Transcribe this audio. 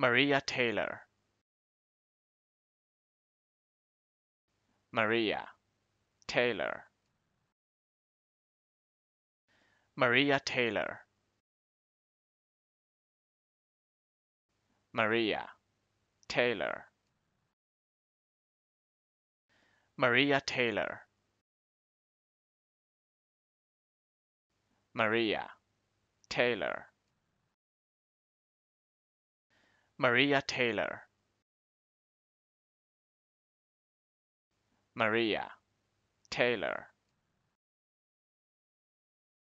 Maria Taylor. Maria Taylor. Maria Taylor. Maria Taylor. Maria Taylor. Maria Taylor Maria Taylor. Maria Taylor